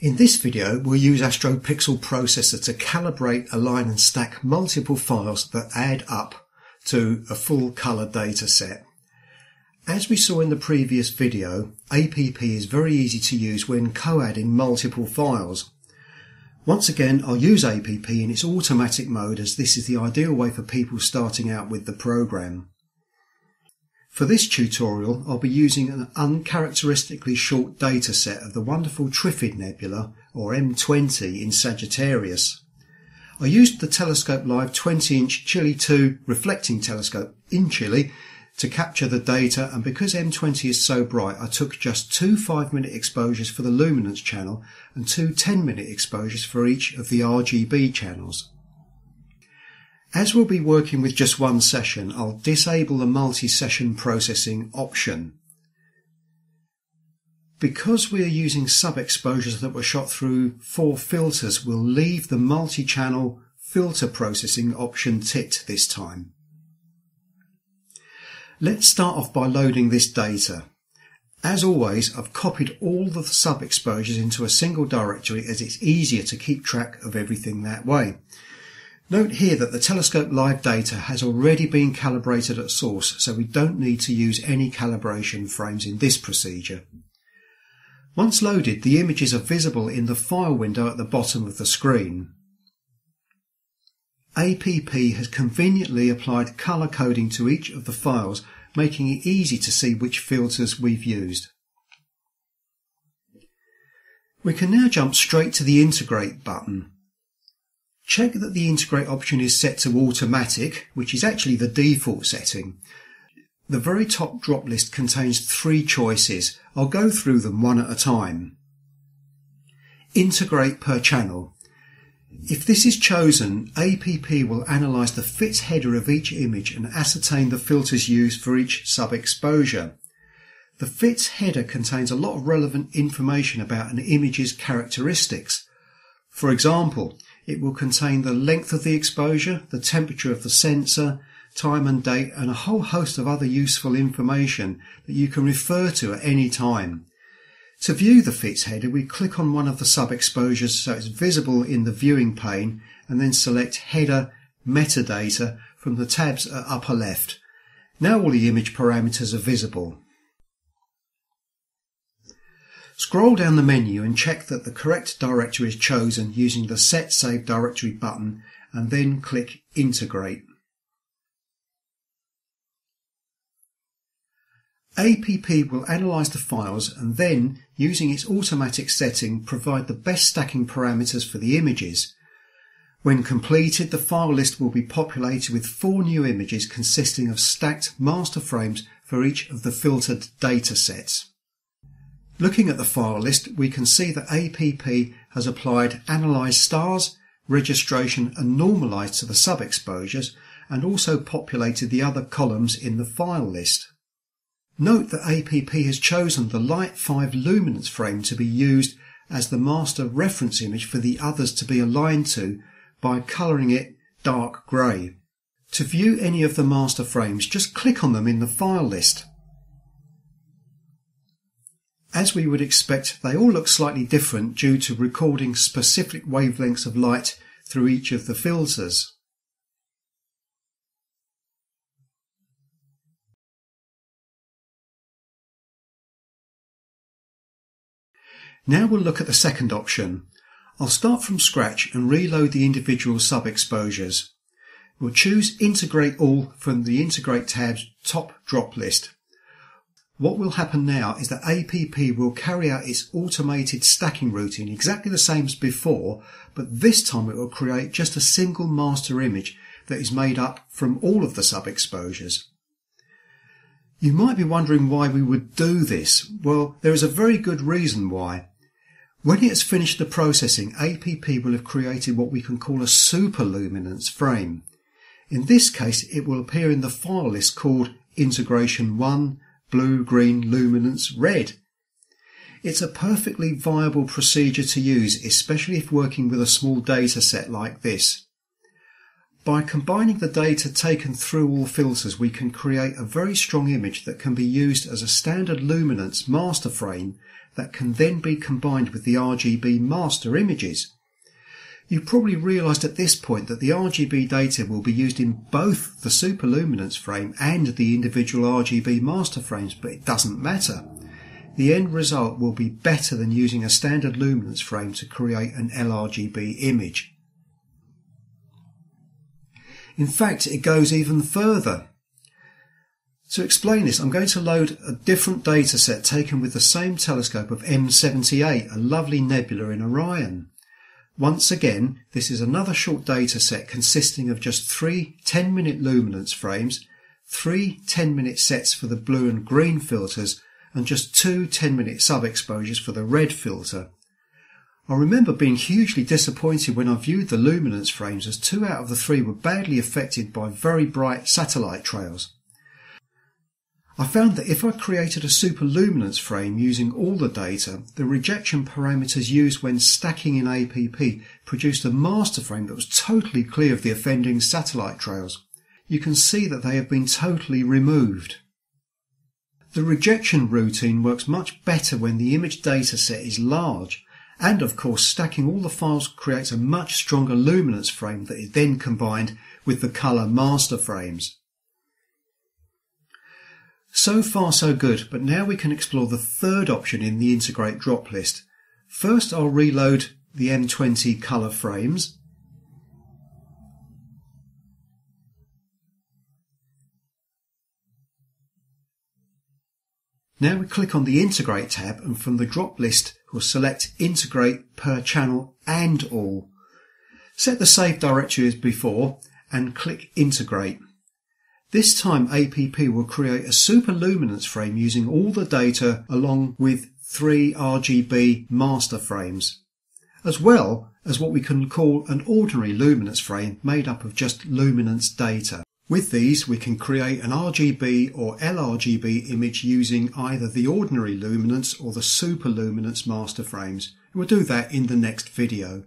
In this video, we'll use Astro Pixel Processor to calibrate, align and stack multiple files that add up to a full color data set. As we saw in the previous video, APP is very easy to use when co-adding multiple files. Once again, I'll use APP in its automatic mode as this is the ideal way for people starting out with the program. For this tutorial, I'll be using an uncharacteristically short data set of the wonderful Trifid Nebula, or M20 in Sagittarius. I used the Telescope Live 20-inch Chile 2 reflecting telescope in Chile to capture the data and because M20 is so bright I took just two 5 minute exposures for the luminance channel and two 10 minute exposures for each of the RGB channels. As we'll be working with just one session, I'll disable the multi-session processing option. Because we are using sub-exposures that were shot through four filters, we'll leave the multi-channel filter processing option ticked this time. Let's start off by loading this data. As always, I've copied all the sub-exposures into a single directory as it's easier to keep track of everything that way. Note here that the Telescope Live data has already been calibrated at source, so we don't need to use any calibration frames in this procedure. Once loaded, the images are visible in the file window at the bottom of the screen. APP has conveniently applied colour coding to each of the files, making it easy to see which filters we've used. We can now jump straight to the Integrate button. Check that the integrate option is set to automatic, which is actually the default setting. The very top drop list contains three choices. I'll go through them one at a time. Integrate per channel. If this is chosen, APP will analyse the FITS header of each image and ascertain the filters used for each sub-exposure. The FITS header contains a lot of relevant information about an image's characteristics. For example, it will contain the length of the exposure, the temperature of the sensor, time and date, and a whole host of other useful information that you can refer to at any time. To view the FITS header, we click on one of the sub-exposures so it's visible in the viewing pane and then select Header Metadata from the tabs at upper left. Now all the image parameters are visible. Scroll down the menu and check that the correct directory is chosen using the Set Save Directory button and then click Integrate. APP will analyse the files and then, using its automatic setting, provide the best stacking parameters for the images. When completed, the file list will be populated with four new images consisting of stacked master frames for each of the filtered data sets. Looking at the file list, we can see that APP has applied Analyze Stars, Registration and Normalize to the sub-exposures and also populated the other columns in the file list. Note that APP has chosen the Light 5 luminance frame to be used as the master reference image for the others to be aligned to by colouring it dark grey. To view any of the master frames, just click on them in the file list. As we would expect, they all look slightly different due to recording specific wavelengths of light through each of the filters. Now we'll look at the second option. I'll start from scratch and reload the individual sub-exposures. We'll choose Integrate All from the Integrate tab's top drop list. What will happen now is that APP will carry out its automated stacking routine exactly the same as before, but this time it will create just a single master image that is made up from all of the sub-exposures. You might be wondering why we would do this. Well, there is a very good reason why. When it has finished the processing, APP will have created what we can call a superluminance frame. In this case, it will appear in the file list called integration 1 blue, green, luminance, red. It's a perfectly viable procedure to use, especially if working with a small data set like this. By combining the data taken through all filters, we can create a very strong image that can be used as a standard luminance master frame that can then be combined with the RGB master images. You've probably realised at this point that the RGB data will be used in both the superluminance frame and the individual RGB master frames, but it doesn't matter. The end result will be better than using a standard luminance frame to create an LRGB image. In fact, it goes even further. To explain this, I'm going to load a different data set taken with the same telescope of M78, a lovely nebula in Orion. Once again, this is another short data set consisting of just three 10 minute luminance frames, three 10 minute sets for the blue and green filters, and just two 10 minute sub exposures for the red filter. I remember being hugely disappointed when I viewed the luminance frames as two out of the three were badly affected by very bright satellite trails. I found that if I created a superluminance frame using all the data, the rejection parameters used when stacking in APP produced a master frame that was totally clear of the offending satellite trails. You can see that they have been totally removed. The rejection routine works much better when the image dataset is large and of course, stacking all the files creates a much stronger luminance frame that is then combined with the colour master frames. So far so good, but now we can explore the third option in the integrate drop list. First I'll reload the M20 colour frames. Now we click on the integrate tab and from the drop list we'll select integrate per channel and all. Set the save directory as before and click integrate. This time APP will create a superluminance frame using all the data along with three RGB master frames, as well as what we can call an ordinary luminance frame made up of just luminance data. With these, we can create an RGB or LRGB image using either the ordinary luminance or the superluminance master frames. We'll do that in the next video.